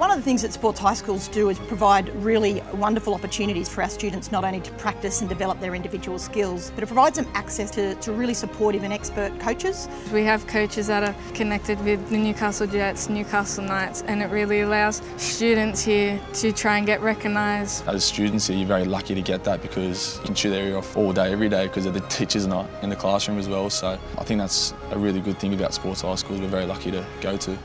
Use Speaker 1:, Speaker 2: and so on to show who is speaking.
Speaker 1: One of the things that sports high schools do is provide really wonderful opportunities for our students not only to practice and develop their individual skills, but it provides them access to, to really supportive and expert coaches.
Speaker 2: We have coaches that are connected with the Newcastle Jets, Newcastle Knights, and it really allows students here to try and get recognised.
Speaker 3: As students here, you're very lucky to get that because you can chew their ear off all day, every day because the teachers are not in the classroom as well. So I think that's a really good thing about sports high schools we're very lucky to go to.